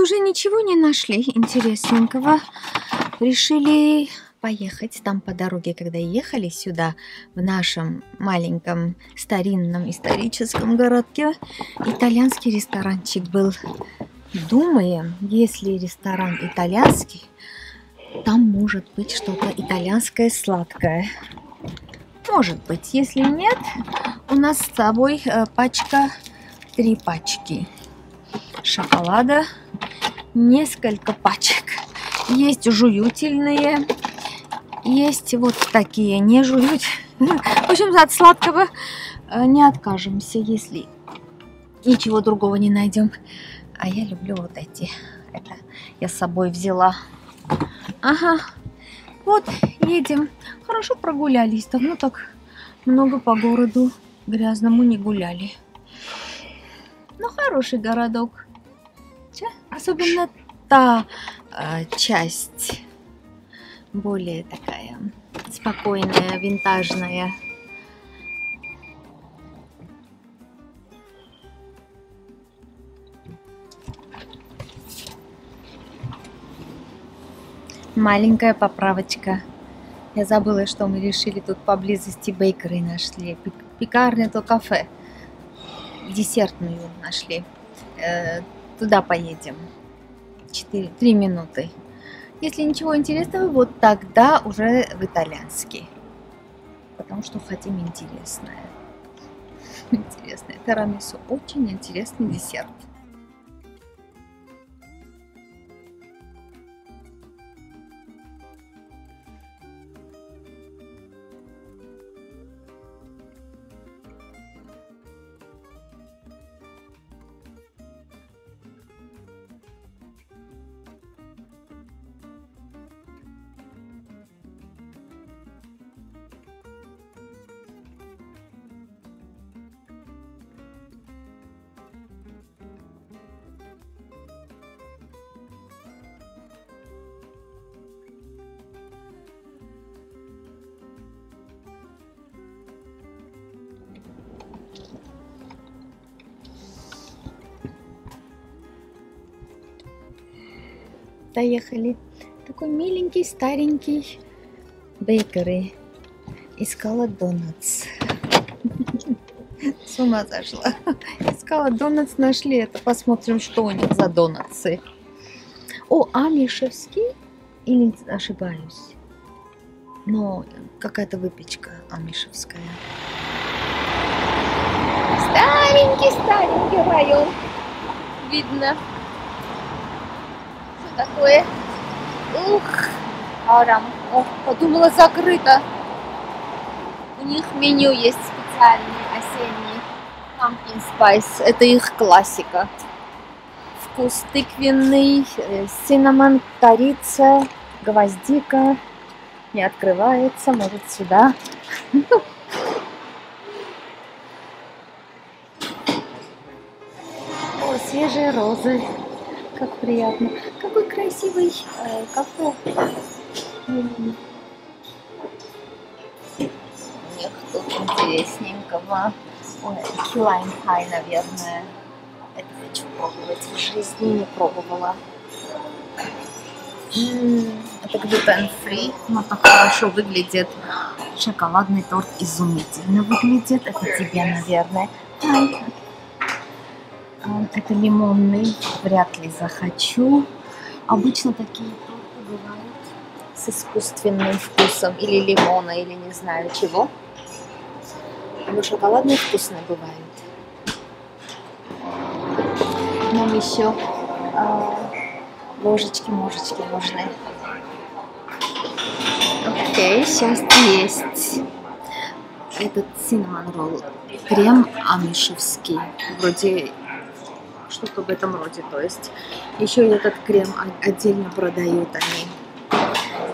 уже ничего не нашли интересненького. Решили поехать там по дороге, когда ехали сюда, в нашем маленьком старинном историческом городке. Итальянский ресторанчик был. Думаем, если ресторан итальянский, там может быть что-то итальянское сладкое. Может быть, если нет, у нас с собой э, пачка, три пачки шоколада, несколько пачек. Есть жуютельные, есть вот такие не жуют. В общем, от сладкого э, не откажемся, если ничего другого не найдем. А я люблю вот эти. Это я с собой взяла. Ага. Вот, едем. Хорошо прогулялись. Давно так много по городу грязному не гуляли. Ну, хороший городок. Особенно та э, часть более такая спокойная, винтажная. Маленькая поправочка. Я забыла, что мы решили тут поблизости бейкеры нашли. Пекарня, то кафе. Десертную нашли. Туда поедем. Четыре, три минуты. Если ничего интересного, вот тогда уже в итальянский. Потому что хотим интересное. Интересное. Тирамису очень интересный десерт. Доехали. Такой миленький, старенький бейкеры. Искала донатс. С ума зашла. Искала донатс, нашли это. Посмотрим, что у них за донатсы. О, амишевский? Или ошибаюсь? Но какая-то амишевская. Старенький-старенький район. Видно такое. Ух, арам. Ох, подумала, закрыто. У них меню есть специальный осенний. Pumpkin Spice. Это их классика. Вкус тыквенный, э, корица, гвоздика. Не открывается, может сюда. О, свежие розы. Как приятно. Какой красивый э, кафе. У тут интересненького. Ой, килайн пай, наверное. Это хочу пробовать. В жизни не пробовала. это глютен-фри, но так хорошо выглядит. Шоколадный торт изумительно выглядит. Это тебе, наверное. Это лимонный, вряд ли захочу. Обычно такие торты бывают с искусственным вкусом или лимона, или не знаю чего. Но шоколадные вкусные бывают. Нам еще а, ложечки-можечки нужны. Окей, сейчас есть этот cinnamon ролл. Крем амишевский. Вроде что-то в этом роде. То есть еще и этот крем отдельно продают они.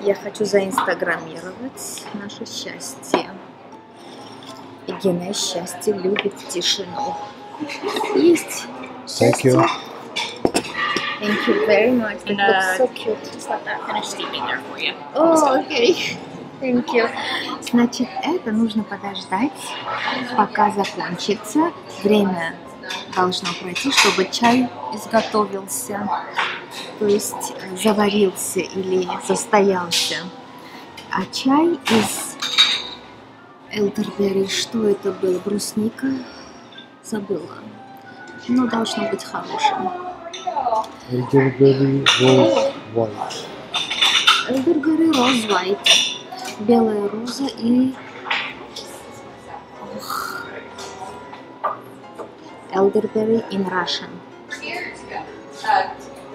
Я хочу заинстаграмировать наше счастье. И Гена счастье любит тишину. Есть. Thank you. Thank you very much. That And, looks uh, so cute. Just let that finish steaming there for you. О, окей. Thank you. Значит, это нужно подождать, пока закончится. Время должно пройти, чтобы чай изготовился. то есть заварился или состоялся. А чай из элдербери, что это было? Брусника? Забыла. Но должно быть хорошим. Elderberry Rose White. Элдербери роз white. Белая роза и... Elderberry in Russian.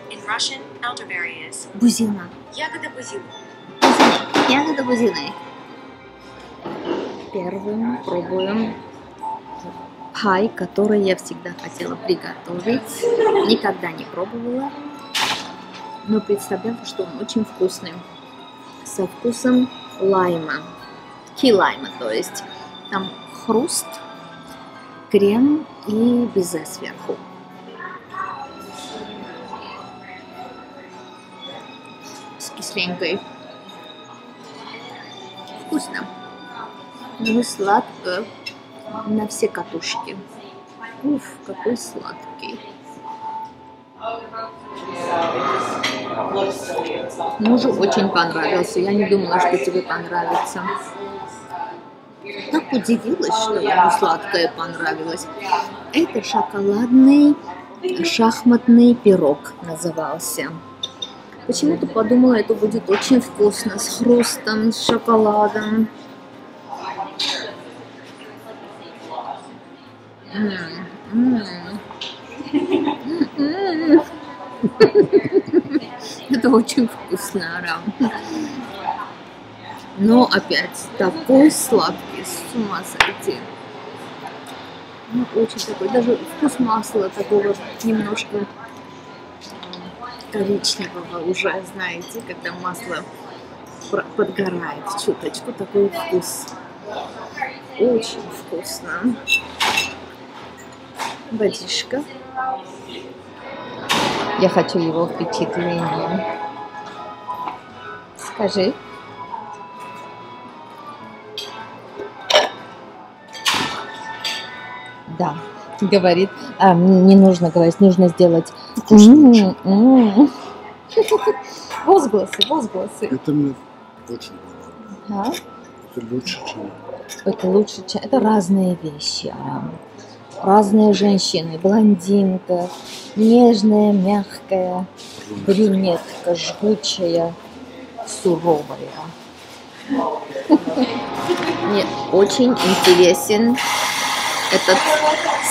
In Russian, elderberry is Бузина. ягода бузины. Ягода бузины. Первым пробуем пай, который я всегда хотела приготовить. Никогда не пробовала. Но представляла, что он очень вкусный. Со вкусом лайма. Ки-лайма, то есть там хруст, крем и безе сверху. С кисленькой. Вкусно. Ну сладко на все катушки. Уф, какой сладкий. Мужу очень понравился. Я не думала, что тебе понравится. Так удивилась, что ему сладкое понравилось. Это шоколадный шахматный пирог назывался. Почему-то подумала, это будет очень вкусно, с хрустом, с шоколадом. Это очень вкусно, Арам. Но опять такой сладкий, с ума сойти. Ну, очень такой, даже вкус масла такого немножко коричневого уже, знаете, когда масло подгорает чуточку, такой вкус. Очень вкусно. Водичка. Я хочу его впечатление. Скажи. Говорит. А, не нужно говорить, нужно сделать. Вкусно М, м. Возгласы, возгласы. Это мне очень нравится. А? Это лучше, чем Это лучше, чем... Это разные вещи, Арам. Разные женщины. Блондинка, нежная, мягкая, брюнетка, жгучая, суровая. Мне очень интересен этот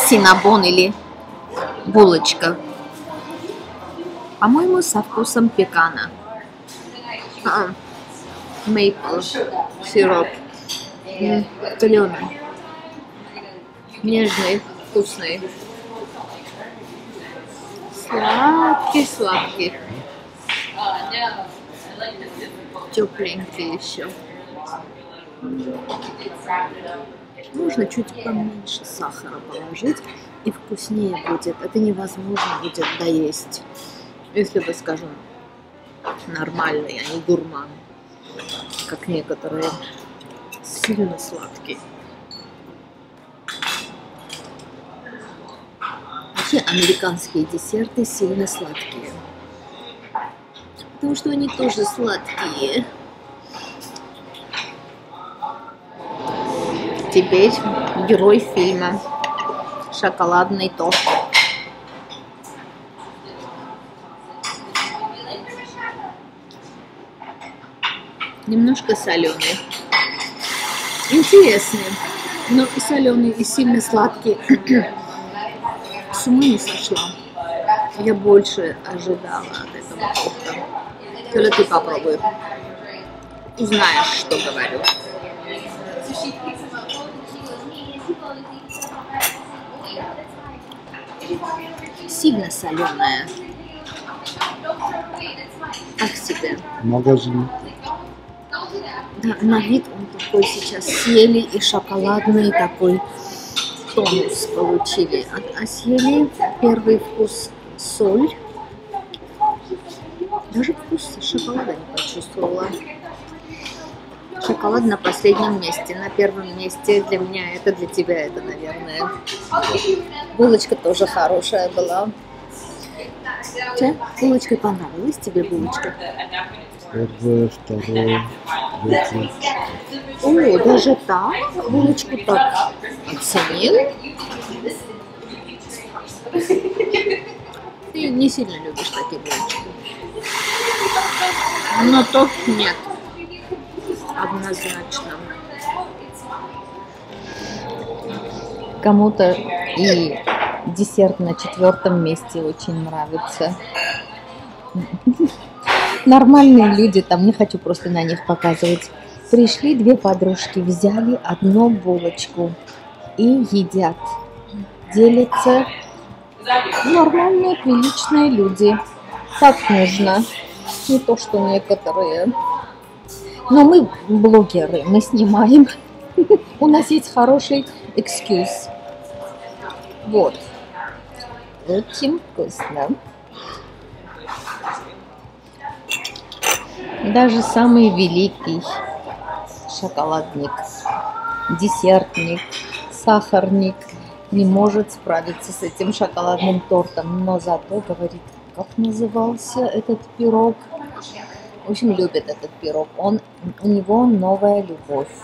синабон или булочка. По-моему, со вкусом пекана. А, Мейпл сироп. Зеленый. Нежный, вкусный. Сладкий, сладкий. Тепленький еще. Можно чуть поменьше сахара положить, и вкуснее будет. Это невозможно будет доесть. Если вы, скажем, нормальный, а не гурман, как некоторые сильно сладкий. Вообще американские десерты сильно сладкие. Потому что они тоже сладкие. Теперь герой фильма. Шоколадный торт. Немножко соленый. Интересный. Но и соленый, и сильно сладкий. С ума не сошла. Я больше ожидала от этого торта. Коля, ты попробуй. Узнаешь, что говорю. Сильно соленая. Как себе? в магазине. Да, на вид он такой сейчас съели и шоколадный такой тонус получили. А, а съели первый вкус соль. Даже вкус шоколада не почувствовала. Шоколад на последнем месте. На первом месте для меня это, для тебя это, наверное. Булочка тоже хорошая была. Че? Булочка понравилась тебе булочка? Первое, второе, третье. О, даже так? Булочку так оценил? Ты не сильно любишь такие булочки. Но топ нет. Однозначно. Кому-то и десерт на четвертом месте очень нравится. Нормальные люди, там не хочу просто на них показывать. Пришли две подружки, взяли одну булочку и едят. Делятся нормальные, приличные люди. Так нужно. Не то, что некоторые. Но мы блогеры, мы снимаем. У нас есть хороший экскьюз. Вот. Очень вкусно. Даже самый великий шоколадник, десертник, сахарник не может справиться с этим шоколадным тортом, но зато говорит, как назывался этот пирог. В общем, любит этот пирог. Он, у него новая любовь.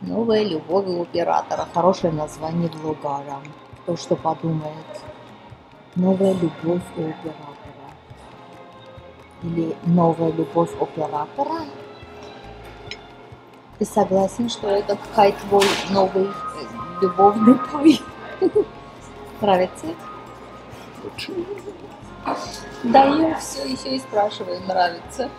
Новая любовь у оператора. Хорошее название блогера. Кто что подумает. Новая любовь у оператора. Или новая любовь оператора. Ты согласен, что это Кай твой новый э, любовный твой? Нравится? Очень. Да, я все еще и спрашиваю, нравится.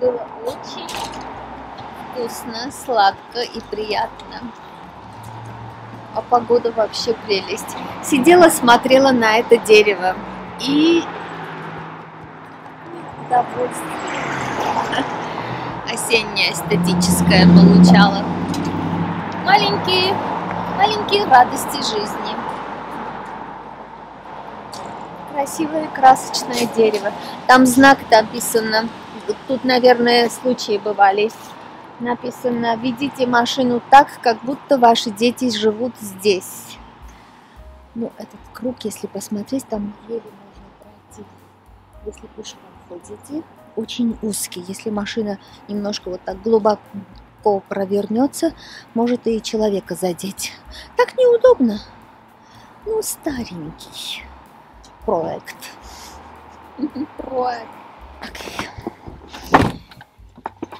Было очень вкусно, сладко и приятно. А погода вообще прелесть. Сидела, смотрела на это дерево и удовольствие осеннее эстетическое получала. Маленькие, маленькие радости жизни. Красивое красочное дерево. Там знак написано. Тут, наверное, случаи бывали. Написано, ведите машину так, как будто ваши дети живут здесь. Ну, этот круг, если посмотреть, там еле можно пройти. Если пешком ходите, очень узкий. Если машина немножко вот так глубоко провернется, может и человека задеть. Так неудобно. Ну, старенький проект. Проект. Окей.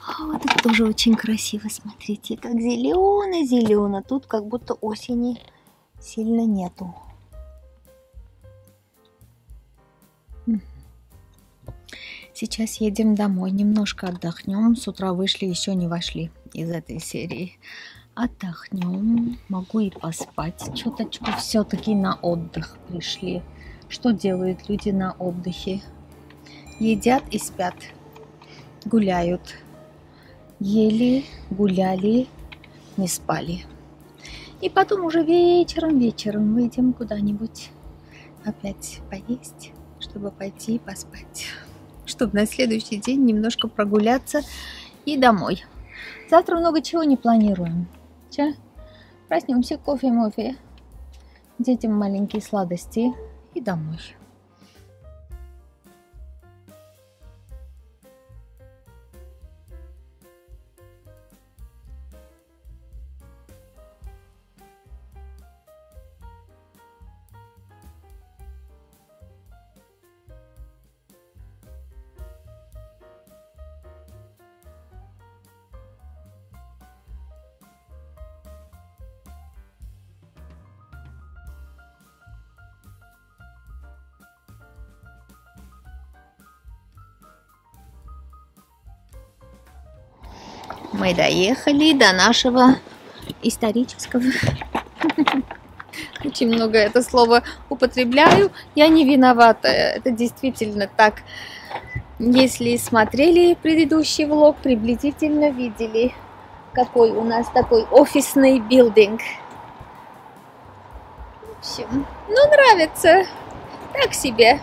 А вот это тоже очень красиво, смотрите, как зелено-зелено. Тут как будто осени сильно нету. Сейчас едем домой, немножко отдохнем. С утра вышли, еще не вошли из этой серии. Отдохнем, могу и поспать чуточку. Все-таки на отдых пришли. Что делают люди на отдыхе? Едят и спят, гуляют. Ели, гуляли, не спали. И потом уже вечером, вечером выйдем куда-нибудь опять поесть, чтобы пойти поспать. Чтобы на следующий день немножко прогуляться и домой. Завтра много чего не планируем. Че? Проснемся, кофе, мофе. Детям маленькие сладости и домой. Доехали до нашего исторического очень много это слово употребляю. Я не виновата. Это действительно так. Если смотрели предыдущий влог, приблизительно видели, какой у нас такой офисный билдинг. В общем, ну нравится. Так себе.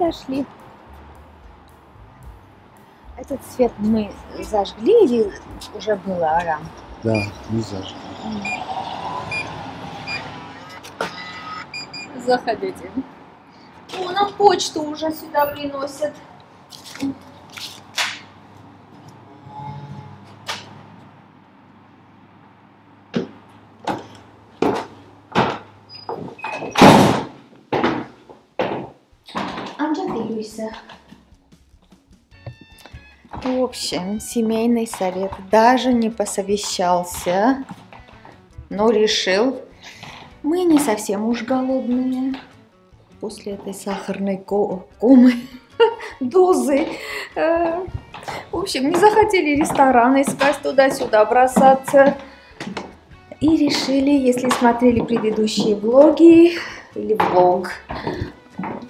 Дошли. Этот свет мы зажгли или уже было арам? Да, не зажгли. Заходите. О, нам почту уже сюда приносят. Люйса. В общем, семейный совет даже не посовещался, но решил, мы не совсем уж голодные после этой сахарной ко- комы, дозы. Э, В общем, не захотели рестораны искать туда-сюда бросаться. И решили, если смотрели предыдущие влоги или влог,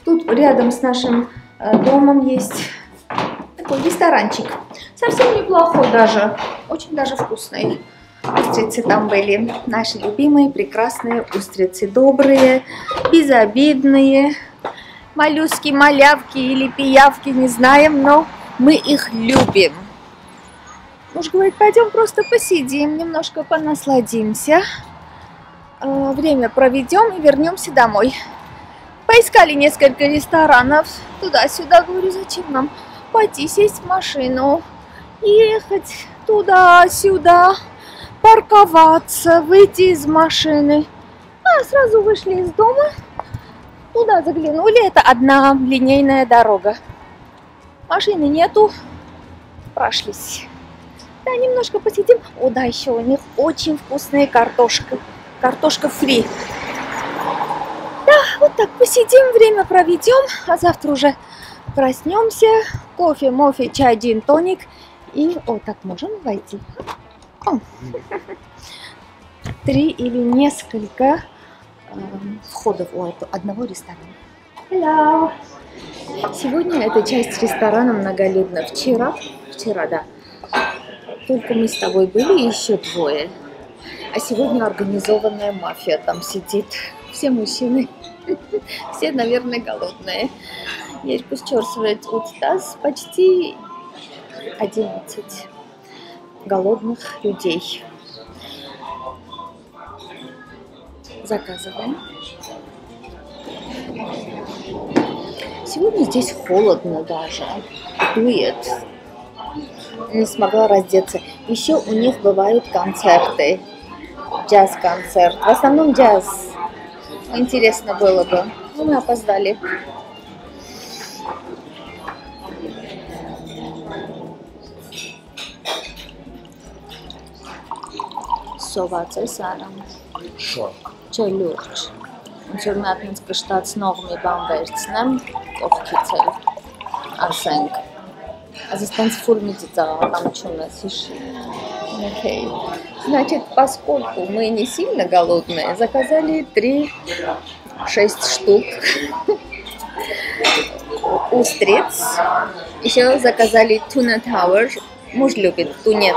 тут рядом с нашим домом есть такой ресторанчик. Совсем неплохой даже, очень даже вкусный. Устрицы там были наши любимые, прекрасные устрицы, добрые, безобидные. Моллюски, малявки или пиявки, не знаем, но мы их любим. Муж говорит, пойдем просто посидим, немножко понасладимся. Э, Время проведем и вернемся домой. Поискали несколько ресторанов туда-сюда. Говорю, зачем нам пойти сесть в машину, ехать туда-сюда, парковаться, выйти из машины. А сразу вышли из дома, туда заглянули. Это одна линейная дорога. Машины нету, прошлись. Да, немножко посидим. О, да, еще у них очень вкусная картошка. Картошка фри. Вот так посидим, время проведем, а завтра уже проснемся. Кофе, мофе, чай, джин, тоник. И, о, так можем войти? О. Три или несколько эм, входов у одного ресторана. Hello. Сегодня эта часть ресторана многолюдна. Вчера, вчера, да, только мы с тобой были, еще двое. А сегодня организованная мафия там сидит. Все мужчины. Все, наверное, голодные. Есть подчеркивает Утас почти 11 голодных людей. Заказываем. Сегодня здесь холодно даже. Дует. Не смогла раздеться. Еще у них бывают концерты. Джаз-концерт. В основном джаз. Интересно было бы. Но мы опоздали. Sovācies ārā. Šok. Ջոյ լուրջ։ Ոնց որ մի հատ ինձ կշտացնող մի բան վերցնեմ, կողքից էլ ասենք։ Also es ist ganz full mit Рамчуна сиши. Окей. Значит, поскольку мы не сильно голодные, заказали 3-6 штук устриц. Еще заказали tuna tower. Муж любит тунец.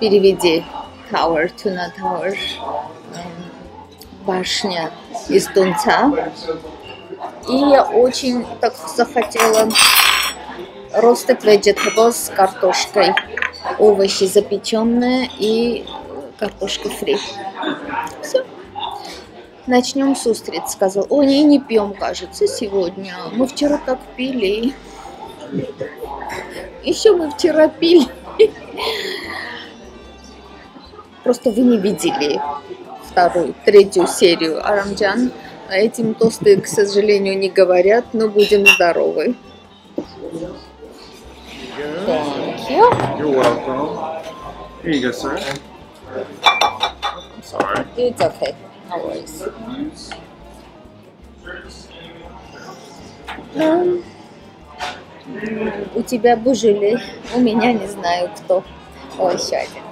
Переведи tower, tuna tower. Эм, башня из тунца. И я очень так захотела roasted vegetables с картошкой. Овощи запеченные и картошка фри. Все. Начнем с устриц, сказал. О, не, не пьем, кажется, сегодня. Мы вчера так пили. Еще мы вчера пили. Просто вы не видели вторую, третью серию Арамджан. Этим тосты, к сожалению, не говорят, но будем здоровы. Thank you. You're welcome. Here you go, sir. I'm sorry. It's okay. No worries. Ну, м, у тебя бужили, у меня не знаю кто. О, еще один.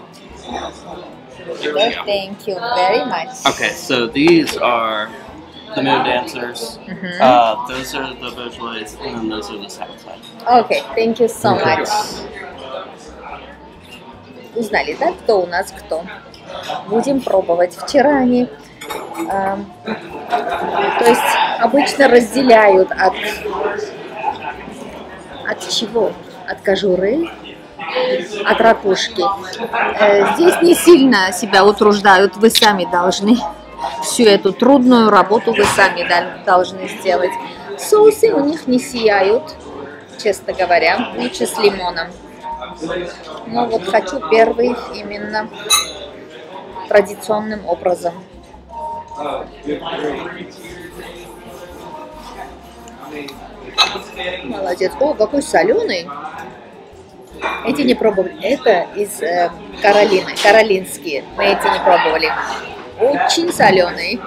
Thank you very much. Okay, so these are the moon dancers. Мгм. Uh, those are the Beaujolais, and then those are the Southside. Окей, thank you so much. Узнали, да, кто у нас кто? Будем пробовать. Вчера они, эм, то есть обычно разделяют от от чего? От кожуры, от ракушки. Э, здесь не сильно себя утруждают, вы сами должны всю эту трудную работу вы сами дол- должны сделать. Соусы у них не сияют, честно говоря, лучше с лимоном. Но вот хочу первый именно традиционным образом. Молодец. О, какой соленый. Эти не пробовали. Это из э, Каролины, каролинские. Мы эти не пробовали. Очень соленый.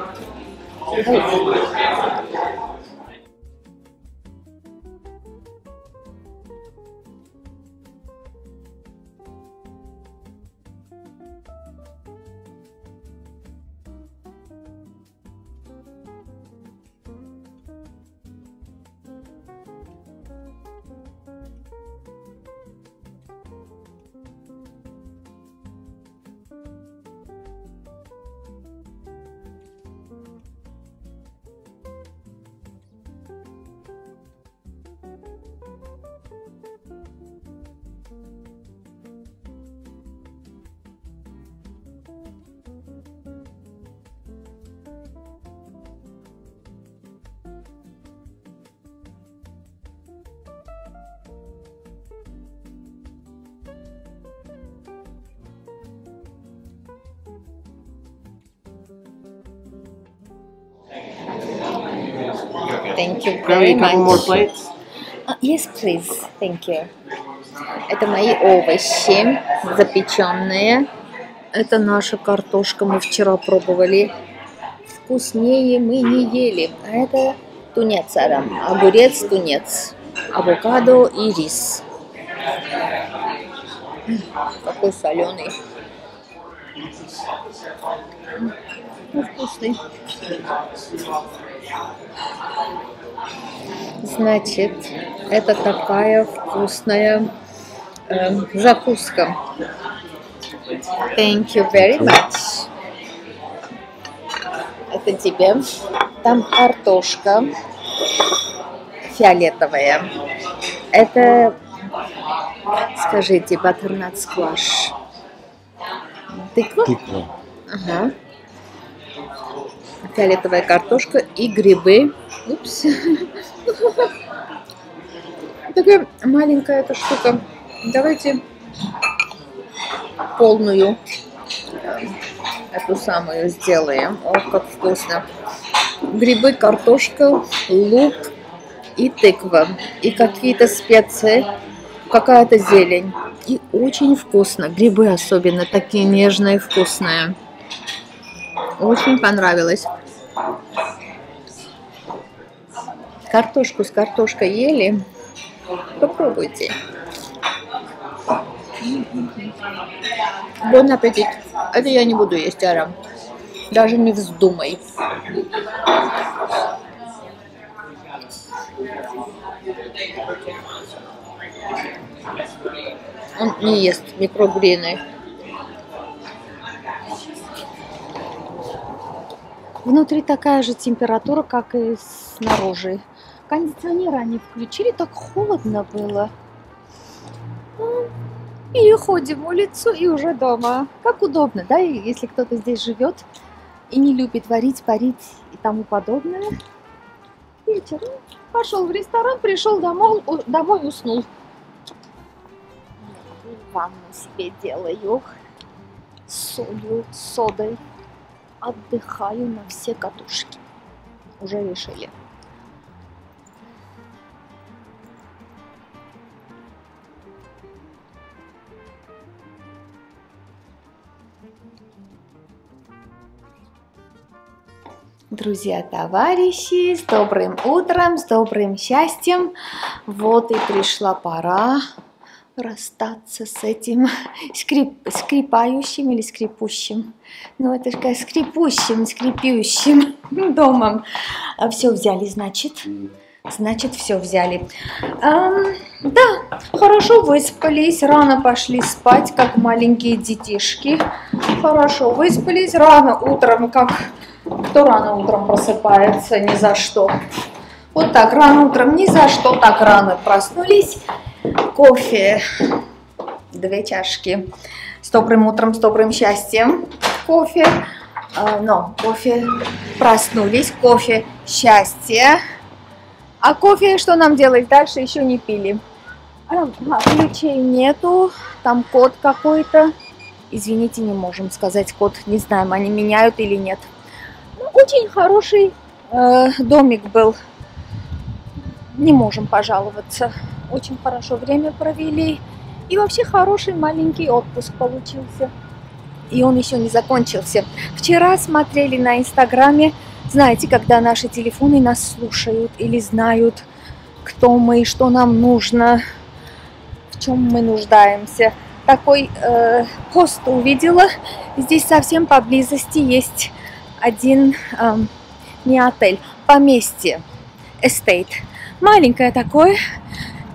Very a couple more much. plates. А, Yes, please. Thank you. Это мои овощи запеченные. Это наша картошка. Мы вчера пробовали. Вкуснее мы не ели. А это тунец, Адам. Огурец, тунец. Авокадо и рис. Какой соленый. Ну, вкусный. Значит, это такая вкусная эм, закуска. Thank you very much. Это тебе. Там картошка фиолетовая. Это, скажите, баттернат скваш. Тыква? Тыква. Ага. Фиолетовая картошка и грибы. Упс. Такая маленькая эта штука. Давайте полную э, эту самую сделаем. Ох, как вкусно. Грибы, картошка, лук и тыква. И какие-то специи, какая-то зелень. И очень вкусно. Грибы особенно такие нежные, вкусные. Очень понравилось. Картошку с картошкой ели? Попробуйте. Бон аппетит. Это я не буду есть, Арам. Даже не вздумай. Он не ест микрогрины. Внутри такая же температура, как и снаружи. Кондиционер они включили, так холодно было. Ну, И ходим улицу, и уже дома. Как удобно, да, если кто-то здесь живет и не любит варить, парить и тому подобное. Вечером пошел в ресторан, пришел домой, домой уснул. Ванну себе делаю с солью, содой отдыхаю на все катушки. Уже решили. Друзья, товарищи, с добрым утром, с добрым счастьем. Вот и пришла пора расстаться с этим скрип, скрипающим или скрипущим. Ну, это же как скрипущим, скрипющим домом. Все взяли, значит. Значит, все взяли. Эм, да, хорошо выспались, рано пошли спать, как маленькие детишки. Хорошо выспались, рано утром, как кто рано утром просыпается, ни за что. Вот так, рано утром, ни за что так рано проснулись. Кофе, две чашки. С добрым утром, с добрым счастьем. Кофе, э, но кофе, проснулись, кофе, счастье. А кофе что нам делать дальше? Еще не пили. А, ключей нету, там код какой-то. Извините, не можем сказать код, не знаем, они меняют или нет. Очень хороший э, домик был. Не можем пожаловаться. Очень хорошо время провели. И вообще хороший маленький отпуск получился. И он еще не закончился. Вчера смотрели на Инстаграме знаете, когда наши телефоны нас слушают или знают, кто мы, что нам нужно, в чем мы нуждаемся. Такой э, пост увидела. Здесь совсем поблизости есть один э, не отель, поместье, estate. Маленькое такое,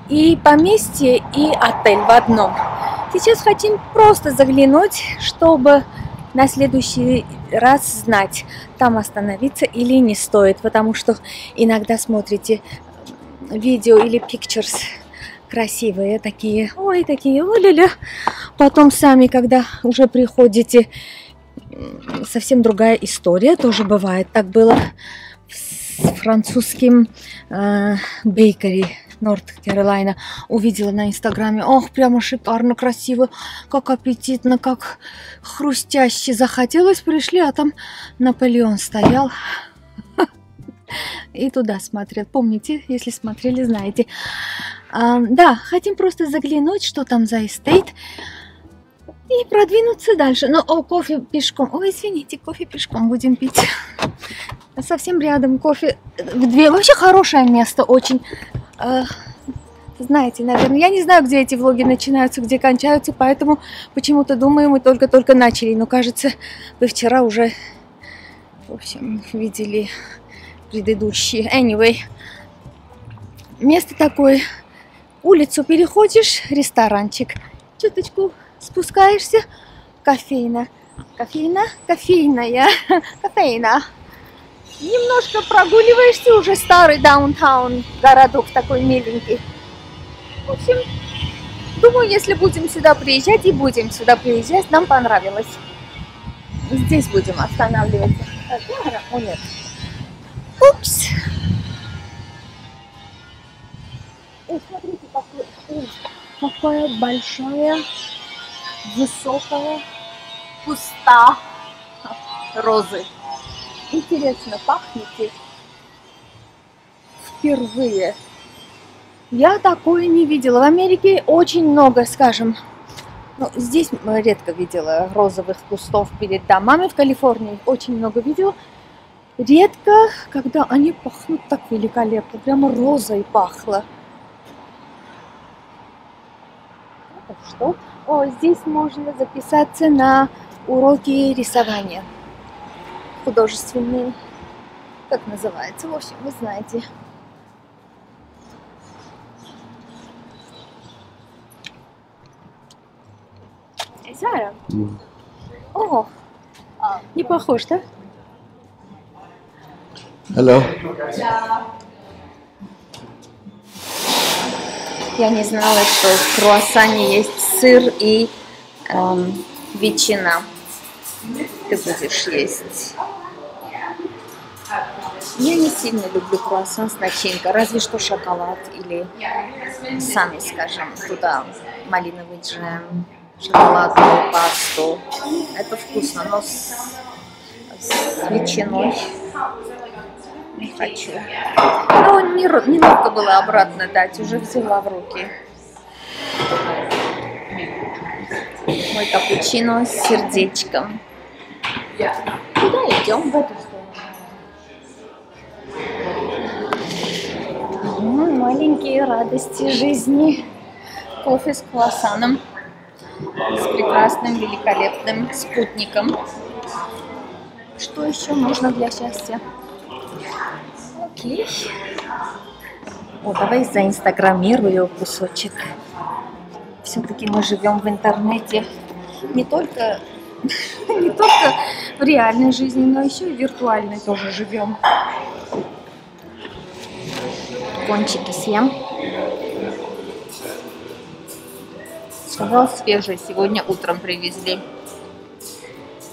и поместье, и отель в одном. Сейчас хотим просто заглянуть, чтобы на следующий раз знать, там остановиться или не стоит, потому что иногда смотрите видео или pictures красивые такие, ой, такие, ой-ля-ля. Потом сами, когда уже приходите, совсем другая история, тоже бывает. Так было с французским э, бейкери Норт Каролайна. Увидела на инстаграме. Ох, прямо шикарно, красиво, как аппетитно, как хрустяще. Захотелось, пришли, а там Наполеон стоял. И туда смотрят. Помните, если смотрели, знаете. А, да, хотим просто заглянуть, что там за estate. И продвинуться дальше. Но о, кофе пешком. Ой, извините, кофе пешком будем пить. Совсем рядом кофе. В две. Вообще хорошее место очень. А, знаете, наверное, я не знаю, где эти влоги начинаются, где кончаются, поэтому почему-то думаю, мы только-только начали. Но кажется, вы вчера уже, в общем, видели предыдущие. Anyway, место такое. Улицу переходишь, ресторанчик. Чуточку спускаешься, кофейна. Кофейна? Кофейная. Кофейна. Немножко прогуливаешься, уже старый даунтаун, городок такой миленький. В общем, думаю, если будем сюда приезжать, и будем сюда приезжать, нам понравилось. Здесь будем останавливаться. О, нет. Упс. Ой, смотрите, какой, ой, какая большая, высокая куста розы. Интересно, пахнет впервые. Я такое не видела. В Америке очень много, скажем, ну, здесь редко видела розовых кустов перед домами. В Калифорнии очень много видела. Редко, когда они пахнут так великолепно. Прямо розой пахло. Это что? О, здесь можно записаться на уроки рисования художественные. Как называется? В общем, вы знаете. Зара? Mm. О, не похож, да? Hello. Я не знала, что в круассане есть сыр и эм, ветчина. Ты будешь есть. Я не сильно люблю круассан с начинкой, разве что шоколад или сами, скажем, туда малиновый джем, шоколадную пасту. Это вкусно, но с, с ветчиной не хочу. Но не, неловко было обратно дать, уже взяла в руки. Мой капучино с сердечком. Куда идем в эту сторону? Ну, маленькие радости жизни. Кофе с круассаном. С прекрасным, великолепным спутником. Что еще нужно для счастья? Окей. О, давай заинстаграмирую кусочек. Все-таки мы живем в интернете не только, не только в реальной жизни, но еще и виртуальной тоже живем. Кончики съем. Сказал свежий, сегодня утром привезли.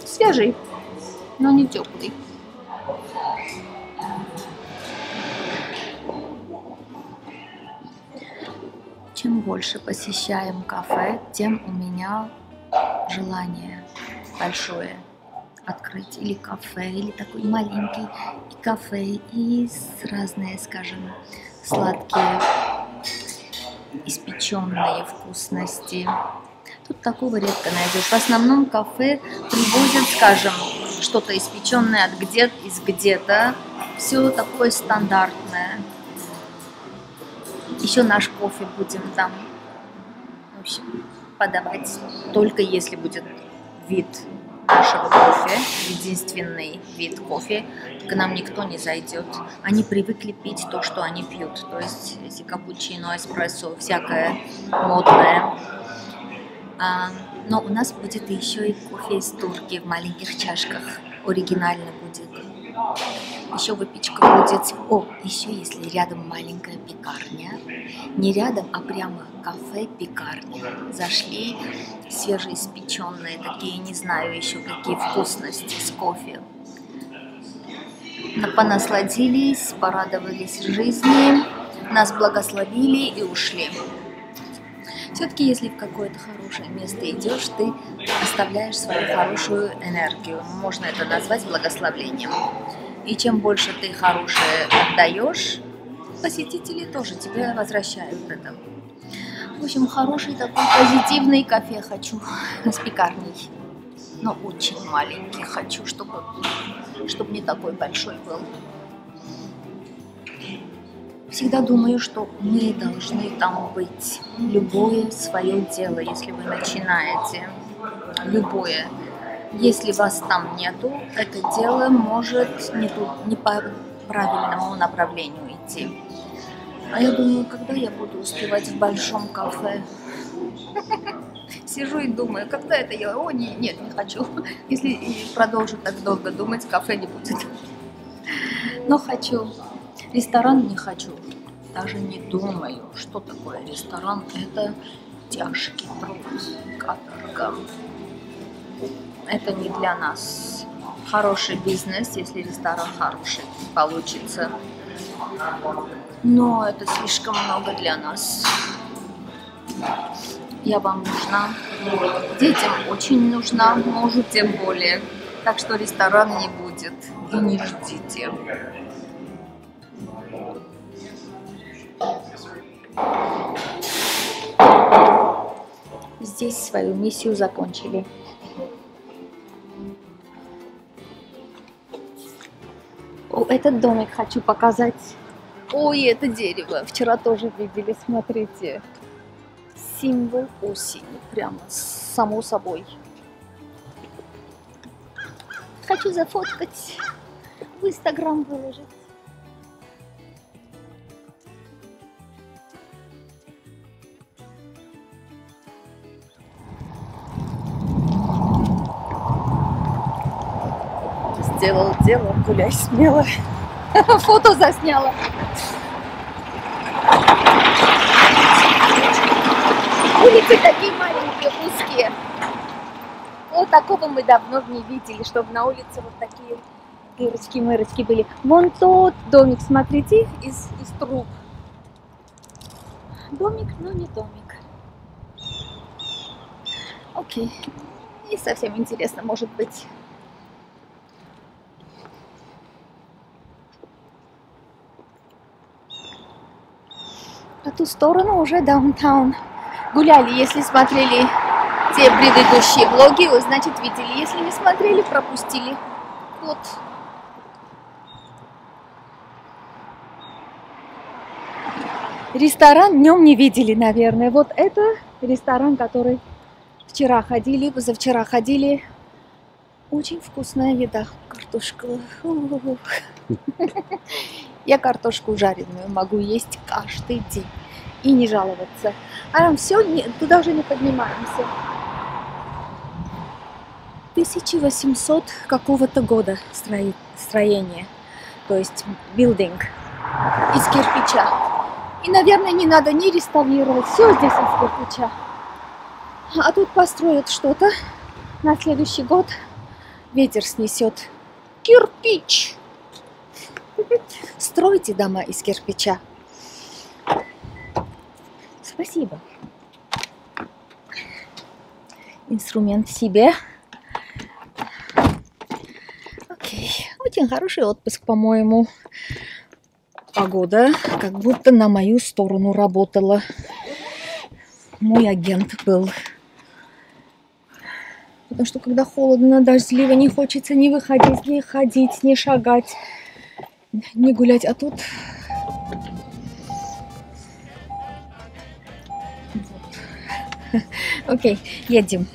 Свежий, но не теплый. Чем больше посещаем кафе, тем у меня желание большое открыть или кафе, или такой маленький и кафе, и разные, скажем, сладкие, испеченные вкусности. Тут такого редко найдешь. В основном кафе привозят, скажем, что-то испеченное от где из где-то. Все такое стандартное. Еще наш кофе будем там, в общем, подавать только если будет вид нашего кофе, единственный вид кофе, к нам никто не зайдет. Они привыкли пить то, что они пьют, то есть эти капучино, эспрессо, всякое модное. А, но у нас будет еще и кофе из турки в маленьких чашках, оригинально будет. Еще выпечка будет. О, еще если рядом маленькая пекарня. Не рядом, а прямо кафе-пекарня. Зашли свежеиспеченные такие, не знаю еще какие вкусности с кофе. Понасладились, порадовались жизни, нас благословили и ушли. Все-таки, если в какое-то хорошее место идешь, ты оставляешь свою хорошую энергию. Можно это назвать благословлением. И чем больше ты хорошее отдаешь, посетители тоже тебе возвращают это. В общем, хороший такой позитивный кафе хочу с пекарней. Но очень маленький хочу, чтобы, чтобы не такой большой был. Всегда думаю, что мы должны там быть. Любое свое дело, если вы начинаете. Любое. Если вас там нету, это дело может не, не по правильному направлению идти. А я думаю, когда я буду успевать в большом кафе? Сижу и думаю, когда это я... О, не, нет, не хочу. Если продолжу так долго думать, кафе не будет. Но хочу. Ресторан не хочу. Даже не думаю, что такое ресторан. Это тяжкий труд, каторга. Это не для нас. Хороший бизнес, если ресторан хороший получится. Но это слишком много для нас. Я вам нужна. Детям очень нужна, мужу тем более. Так что ресторана не будет. И не ждите. Здесь свою миссию закончили. О, этот домик хочу показать. Ой, это дерево. Вчера тоже видели, смотрите. Символ осени. Прямо само собой. Хочу зафоткать. В Инстаграм выложить. Сделал дело, гуляй смело. Фото засняла. Улицы такие маленькие, узкие. Вот такого мы давно не видели, чтобы на улице вот такие дырочки-мырочки были. Вон тот домик, смотрите, из, из труб. Домик, но не домик. Окей. Не совсем интересно, может быть. По ту сторону уже даунтаун. Гуляли, если смотрели те предыдущие влоги, вы, значит, видели. Если не смотрели, пропустили. Вот. Ресторан днем не видели, наверное. Вот это ресторан, который вчера ходили, позавчера ходили. Очень вкусная еда. Картошка. Я картошку жареную могу есть каждый день и не жаловаться. А там все, туда уже не поднимаемся. 1800 какого-то года строи- строение, то есть билдинг из кирпича. И, наверное, не надо ни реставрировать, все здесь из кирпича. А тут построят что-то на следующий год. Ветер снесет кирпич. Стройте дома из кирпича. Спасибо. Инструмент себе. Окей. Очень хороший отпуск, по-моему. Погода как будто на мою сторону работала. Мой агент был. Потому что когда холодно, дождливо, не хочется ни выходить, ни ходить, ни шагать, ни гулять. А тут. Окей, едем.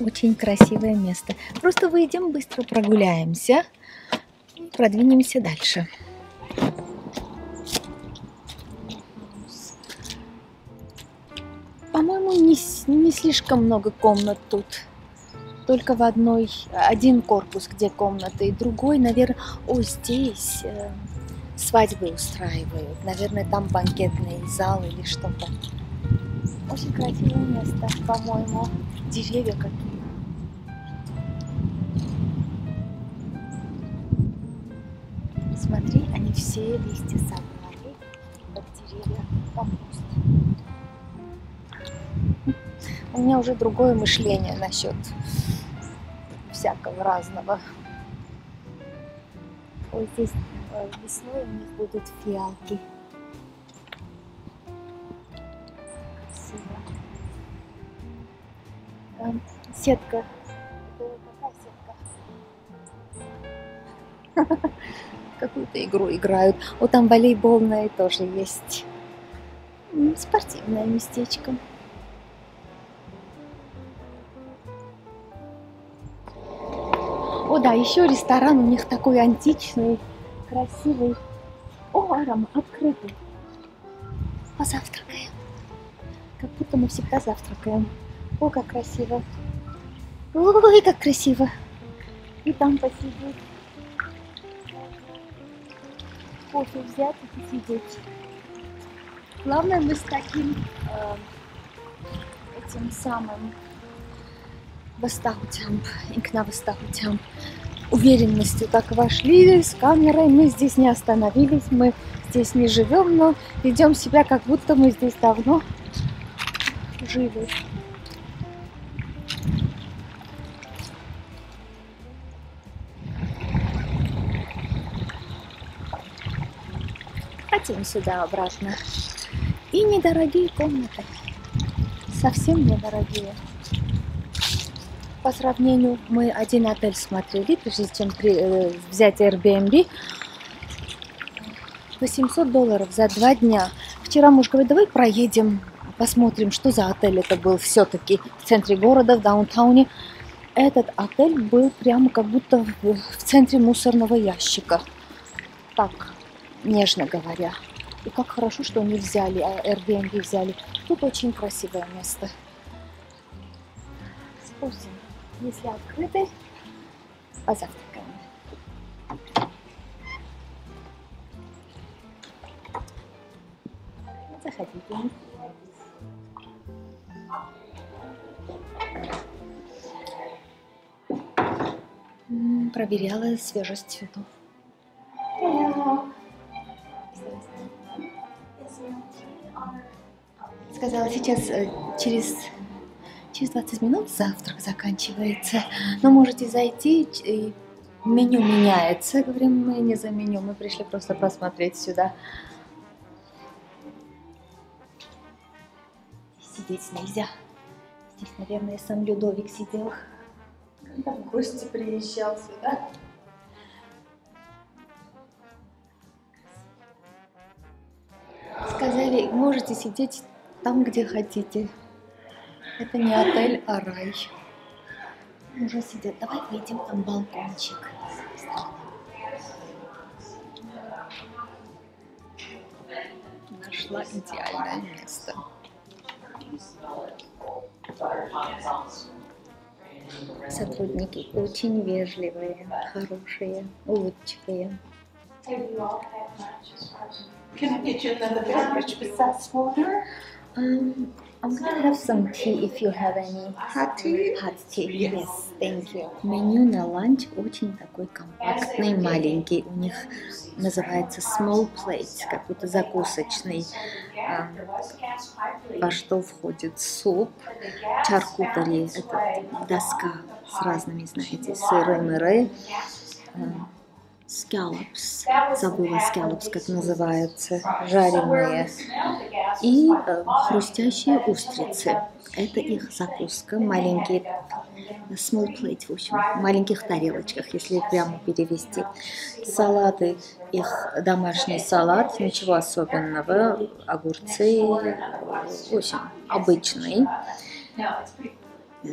Очень красивое место. Просто выйдем, быстро прогуляемся продвинемся дальше. По-моему, не, не слишком много комнат тут. Только в одной, один корпус, где комната, и другой, наверное, о, здесь э, свадьбы устраивают. Наверное, там банкетный зал или что-то. Очень красивое место, по-моему. Деревья какие. Смотри, они все листья собрали под деревья компост. У меня уже другое мышление насчет всякого разного. Ой, здесь э, весной у них будут фиалки. Эм, Сетка. Это какая сетка? Какую-то игру играют. Вот там волейбольная тоже есть. Спортивное местечко. О, да, еще ресторан у них такой античный, красивый. О, Арам, открытый. Позавтракаем. Как будто мы всегда завтракаем. О, как красиво. Ой, как красиво. И там посидеть. Кофе взять и посидеть. Главное, мы с таким э, этим самым восстаутям, инкна восстаутям, уверенностью так вошли с камерой. Мы здесь не остановились, мы здесь не живем, но ведем себя, как будто мы здесь давно жили. Хотим сюда обратно. И недорогие комнаты. Совсем недорогие. По сравнению, мы один отель смотрели, прежде чем при- э, взять Airbnb. 800 долларов за два дня. Вчера муж говорит, давай проедем, посмотрим, что за отель это был все-таки в центре города, в даунтауне. Этот отель был прямо как будто в, в центре мусорного ящика. Так, нежно говоря. И как хорошо, что не взяли, а Airbnb взяли. Тут очень красивое место. Спросим, если открыты, позавтракаем. Заходите. Проверяла свежесть цветов. Сказала, сейчас э, через, через 20 минут завтрак заканчивается. Но можете зайти, и меню меняется. Говорим, мы не за меню, мы пришли просто посмотреть сюда. Сидеть нельзя. Здесь, наверное, сам Людовик сидел, когда в гости приезжал сюда. Сказали, можете сидеть там, где хотите. Это не отель, а рай. Уже сидят. Давай выйдем, там балкончик. Нашла идеальное место. Сотрудники очень вежливые, хорошие, улыбчивые. Can I get you another beverage besides water? Um, I'm gonna have some tea if you have any. Hot tea? Hot tea, Yes. yes, thank you. Меню на ланч очень такой компактный, маленький. У них называется small plate, как будто закусочный. А, во что входит суп, чаркутари, это доска с разными, знаете, сыром и ры. Скаллопс, забыла скаллопс, как называется, жареные. И э, хрустящие устрицы. Это их закуска, маленькие small plate, в общем, в маленьких тарелочках, если прямо перевести. Салаты, их домашний салат, ничего особенного, огурцы, в общем, обычный.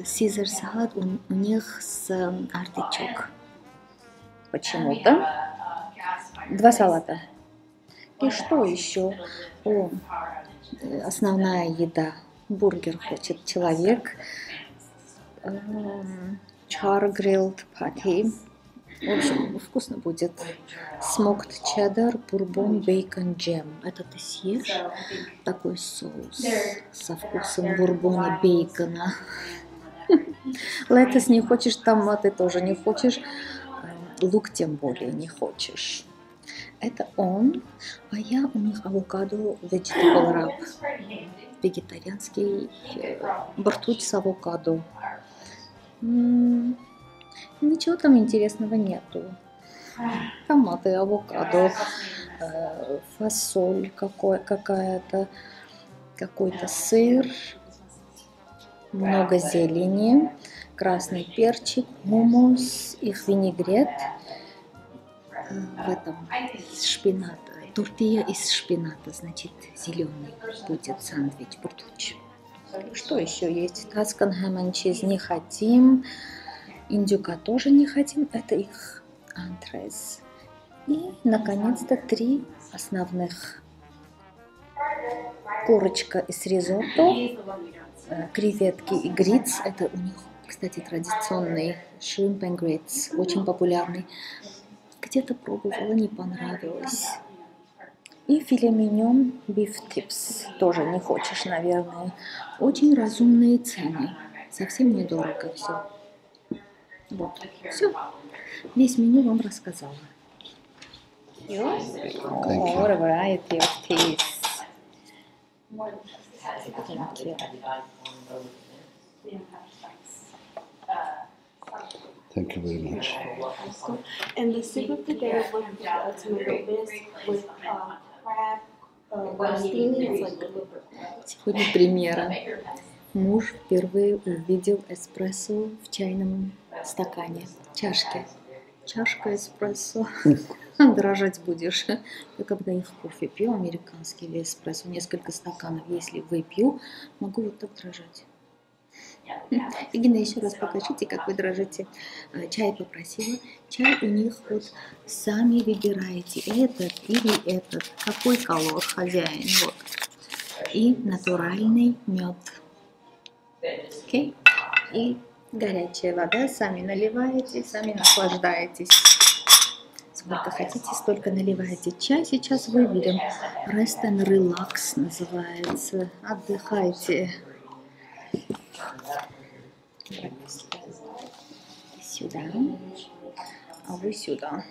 Сизер салат у, у них с э, артичок почему-то. Два салата. И что еще? О, основная еда. Бургер хочет человек. Char grilled patty. В общем, вкусно будет. Smoked cheddar, бурбон, бейкон, джем. Это ты съешь? Такой соус со вкусом бурбона, бейкона. Летос не хочешь, томаты тоже не хочешь. Лук тем более не хочешь. Это он, а я у них авокадо vegetable wrap. Вегетарианский э, бортуть с авокадо. Ничего там интересного нету. Томаты, авокадо, э, фасоль какой, какая-то, какой-то сыр, много зелени, красный перчик, хумус, их винегрет в этом из шпината. Тортия из шпината, значит, зеленый будет сэндвич, бортуч. Что еще есть? Таскан хэм and cheese не хотим. Индюка тоже не хотим. Это их антрес. И, наконец-то, три основных Курочка из ризотто, э, креветки и гриц. Это у них, кстати, традиционный shrimp and grits, очень популярный. Где-то пробовала, не понравилось. И филе миньон биф типс. Тоже не хочешь, наверное. Очень разумные цены. Совсем недорого все. Вот. Все. Весь меню вам рассказала. You? What a variety of tastes. Thank you. Thank you very much. And the soup of the day was uh, tomato bisque with uh, crab, uh, rostini. It's like liver. Сегодня примера. Муж впервые увидел эспрессо в чайном стакане, чашке. Чашка эспрессо. Дрожать будешь. Я когда их кофе пью, американский или эспрессо, несколько стаканов, если выпью, могу вот так дрожать. Игина, еще раз покажите, как вы дрожите. А, Чай попросила. Чай у них вот сами выбираете, этот или этот. Какой колор хозяин. Вот. И натуральный мед. Окей? И горячая вода. Сами наливаете, сами наслаждаетесь. Сколько хотите, столько наливайте. Чай сейчас выберем. Rest and Relax называется. Отдыхайте. Сюда. А вы сюда.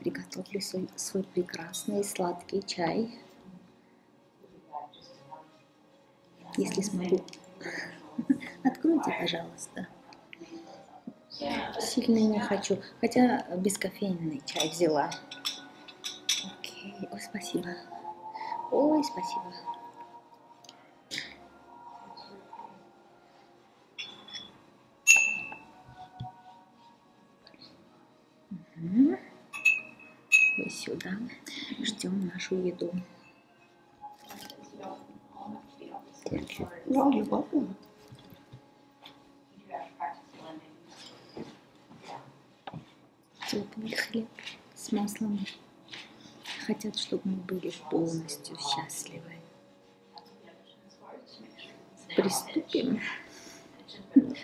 Приготовлю свой, свой прекрасный сладкий чай. Если смогу. Откройте, пожалуйста. Сильно не хочу. Хотя бескофейный чай взяла. Окей. Ой, спасибо. Ой, спасибо. Вы сюда. Ждем нашу еду. Thank you. No, you're welcome. Теплый хлеб с маслом. Хотят, чтобы мы были полностью счастливы. Приступим.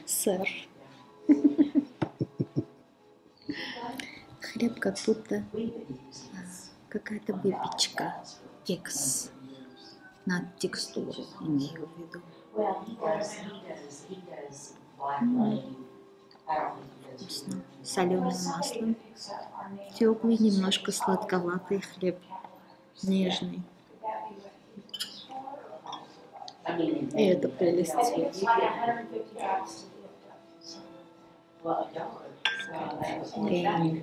Сэр. Хлеб как будто какая-то выпечка. Кекс. На текстуру имею в виду. Вкусно. Соленым маслом. Теплый, немножко сладковатый хлеб. Нежный. И это прелесть. Thank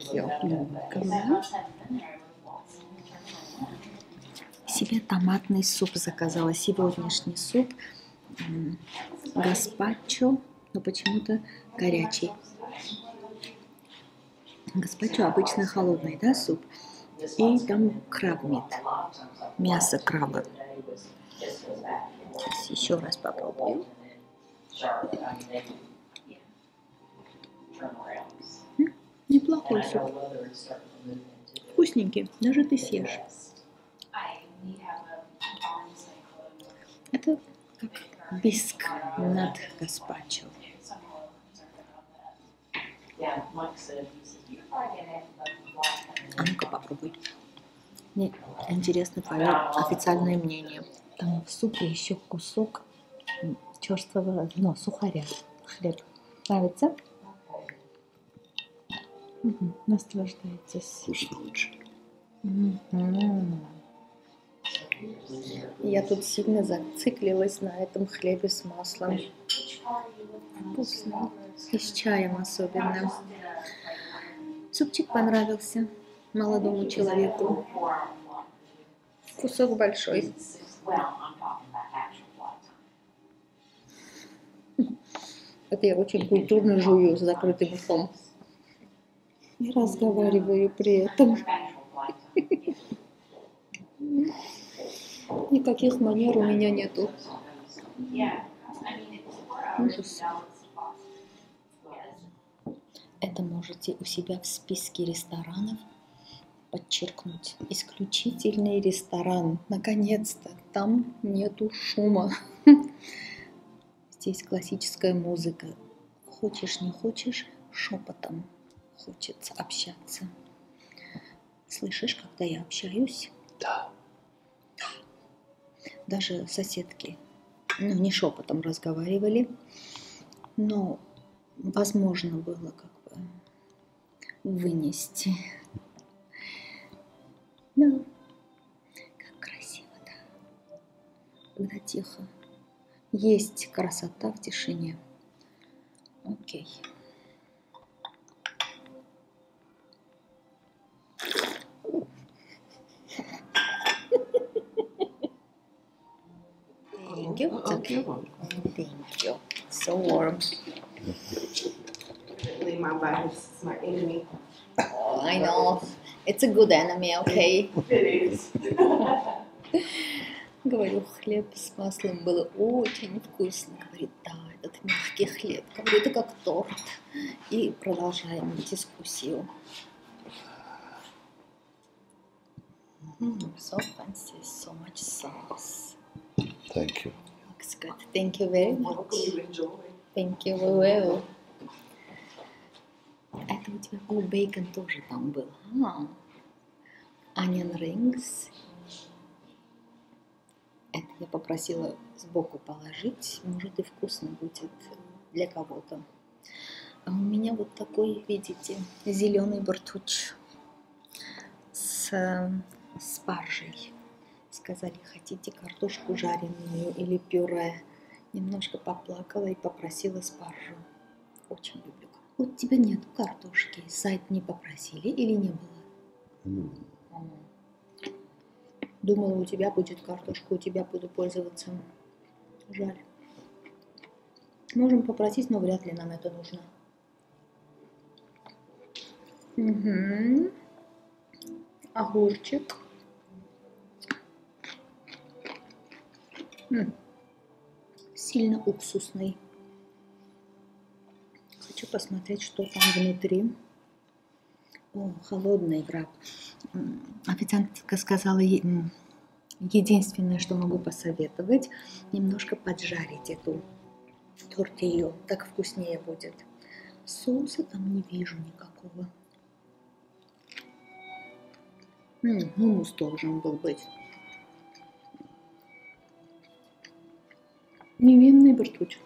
you. Себе томатный суп заказала. Сегодняшний суп гаспачо, но почему-то горячий. Гаспачо обычно холодный, да, суп? И там крабмит, мясо краба. Сейчас еще раз попробую. Неплохой суп. Вкусненький, даже ты съешь. Это как биск над гаспачо. А ну-ка попробуй. Мне интересно твое официальное мнение. Там в супе еще кусок черствого, ну, сухаря, хлеб. Нравится? Мгм, Наслаждайтесь. Вкусно очень. Мгм. Я тут сильно зациклилась на этом хлебе с маслом. Вкусно. И с чаем особенно. Супчик понравился молодому человеку. Кусок большой. Это я очень культурно жую с закрытым ртом. И разговариваю при этом. Никаких манер у меня нету. Ужас. Это можете у себя в списке ресторанов подчеркнуть, исключительный ресторан. Наконец-то, там нету шума. Здесь классическая музыка. Хочешь, не хочешь, шепотом хочется общаться. Слышишь, когда я общаюсь? Да. Даже соседки, ну, не шепотом разговаривали, но возможно было как бы вынести. Да, как красиво, да. Когда тихо. Есть красота в тишине. Окей. Thank you. It's okay. Thank you. So warm. Definitely my virus is my enemy. Oh, I know. It's a good enemy, okay? It is. Говорю, хлеб с маслом было очень вкусно. Говорит, да, этот мягкий хлеб. Говорю, это как торт. И продолжаем дискуссию. Mm, so fancy, so much sauce. Thank you. Looks good. Thank you very much. Thank you, we will. Это у тебя, о, бейкон тоже там был. А, onion rings. Это я попросила сбоку положить. Может и вкусно будет для кого-то. А у меня вот такой, видите, зеленый бартуч с э, спаржей. Сказали, хотите картошку жареную или пюре. Немножко поплакала и попросила спаржу. Очень люблю. Вот тебя нет картошки. Сайт не попросили или не было? М. Думала, у тебя будет картошка, у тебя буду пользоваться. Жаль. Можем попросить, но вряд ли нам это нужно. Угу. Огурчик. М. Сильно уксусный. Хочу посмотреть, что там внутри. О, холодный враг. М, Официантка сказала, м, единственное, что могу посоветовать, немножко поджарить эту тортилью. Так вкуснее будет. Соуса там не вижу никакого. М, Хумус должен был быть. Невинный бертуч.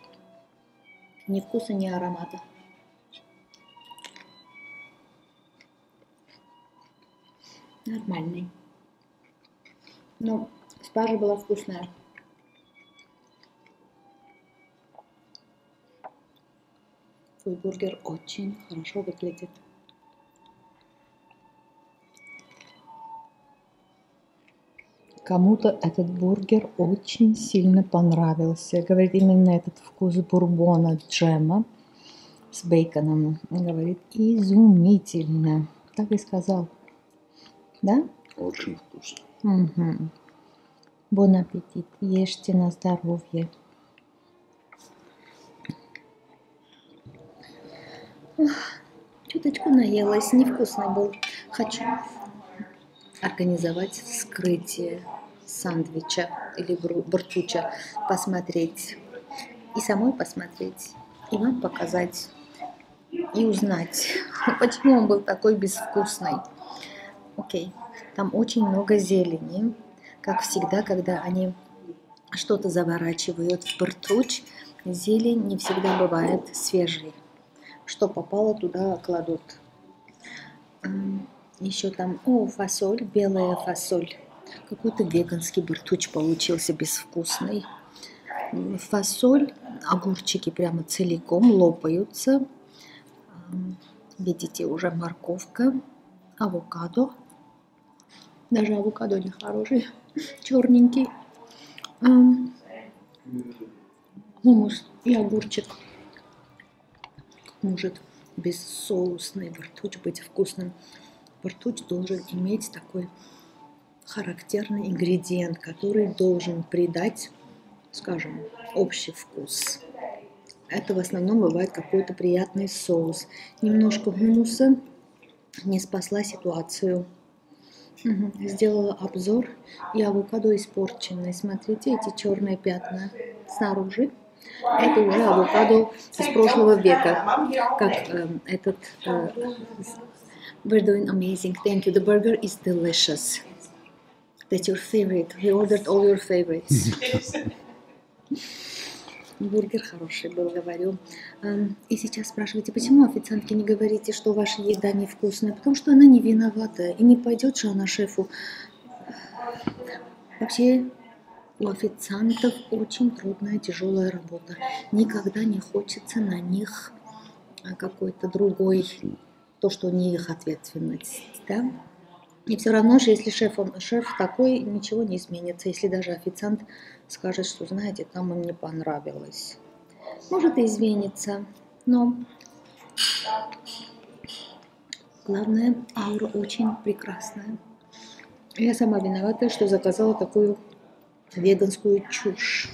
Ни вкуса, ни аромата. Нормальный. Но спаржа была вкусная. Твой бургер очень хорошо выглядит. Кому-то этот бургер очень сильно понравился. Говорит, именно этот вкус бурбона джема с бейконом. Говорит, изумительно. Так и сказал. Да? Очень вкусно. Угу. Бон аппетит. Ешьте на здоровье. Ох, чуточку наелась. Невкусный был. Хочу организовать вскрытие сандвича или бартуча. Посмотреть. И самой посмотреть. И вам показать. И узнать, почему он был такой безвкусный. Окей. Там очень много зелени. Как всегда, когда они что-то заворачивают в бартуч, зелень не всегда бывает свежей. Что попало, туда кладут. Еще там, о, фасоль, белая фасоль. Какой-то веганский бартуч получился безвкусный. Фасоль, огурчики прямо целиком лопаются. Видите, уже морковка, авокадо. Даже авокадо не хороший, черненький. Хумус и огурчик. Может бессоусный бартуч быть вкусным. Бартуч должен иметь такой характерный ингредиент, который должен придать, скажем, общий вкус. Это в основном бывает какой-то приятный соус. Немножко хумуса не спасла ситуацию. Мгм. Сделала обзор, и авокадо испорченный. Смотрите, эти черные пятна снаружи. Это уже авокадо из прошлого века. Как эм, этот... э, we're doing amazing. Thank you. The burger is delicious. That's your favorite. We ordered all your favorites. Бургер хороший был, говорю. И сейчас спрашиваете, почему официантке не говорите, что ваша еда невкусная? Потому что она не виновата. И не пойдет же она шефу. Вообще, у официантов очень трудная, тяжелая работа. Никогда не хочется на них а, какой-то другой, то, что не их ответственность. Да? И все равно же, если шеф, он, шеф такой, ничего не изменится. Если даже официант скажет, что, знаете, там им не понравилось. Может и изменится, но главное, аура очень прекрасная. Я сама виновата, что заказала такую веганскую чушь.